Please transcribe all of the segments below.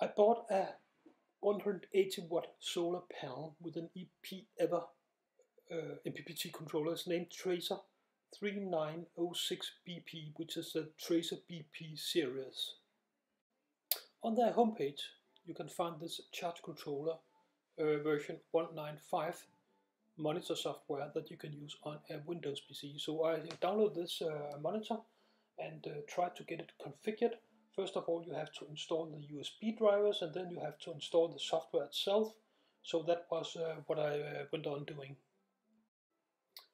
I bought a 180 watt solar panel with an EP Ever uh, MPPT controller. It's named Tracer 3906BP, which is the Tracer BP series. On their homepage, you can find this charge controller uh, version 195 monitor software that you can use on a Windows PC. So I download this uh, monitor and uh, try to get it configured First of all, you have to install the USB drivers and then you have to install the software itself. So that was uh, what I uh, went on doing.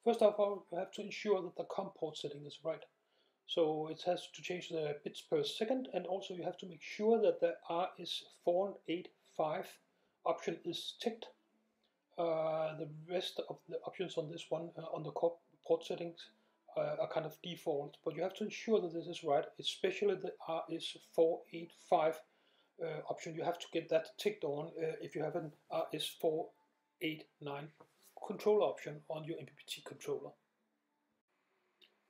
First of all, you have to ensure that the COM port setting is right. So it has to change the bits per second and also you have to make sure that the RS485 option is ticked. Uh, the rest of the options on this one, uh, on the port settings, uh, are kind of default, but you have to ensure that this is right, especially the RS485 uh, option. You have to get that ticked on uh, if you have an RS489 controller option on your MPPT controller.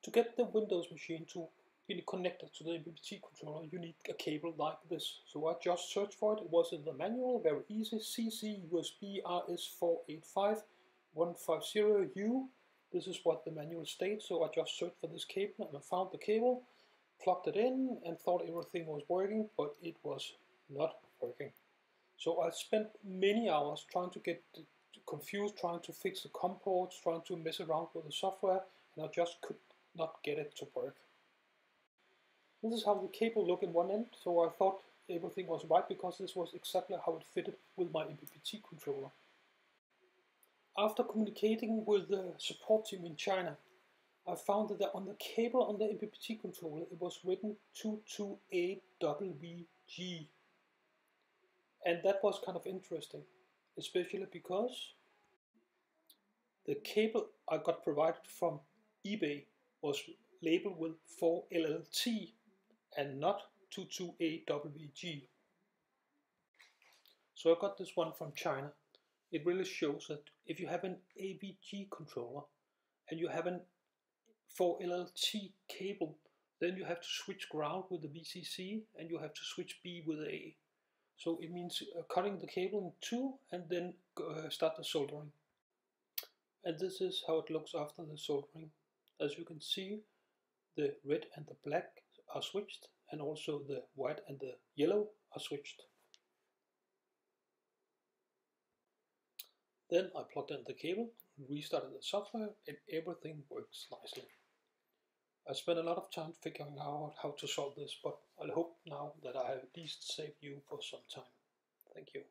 To get the Windows machine to be connected to the MPPT controller, you need a cable like this. So I just searched for it. It was in the manual, very easy. CC USB RS485 150U this is what the manual states, so I just searched for this cable and I found the cable, plugged it in and thought everything was working, but it was not working. So I spent many hours trying to get confused, trying to fix the COM ports, trying to mess around with the software, and I just could not get it to work. This is how the cable looked in one end, so I thought everything was right because this was exactly how it fitted with my MPPT controller. After communicating with the support team in China, I found that on the cable on the MPPT controller it was written 22AWG. And that was kind of interesting, especially because the cable I got provided from eBay was labeled with 4LLT and not 22AWG. So I got this one from China it really shows that if you have an AWG controller and you have an 4LLT cable, then you have to switch ground with the VCC and you have to switch B with A. So it means uh, cutting the cable in two and then uh, start the soldering. And this is how it looks after the soldering. As you can see, the red and the black are switched and also the white and the yellow are switched. Then I plugged in the cable, restarted the software, and everything works nicely. I spent a lot of time figuring out how to solve this, but I hope now that I have at least saved you for some time. Thank you.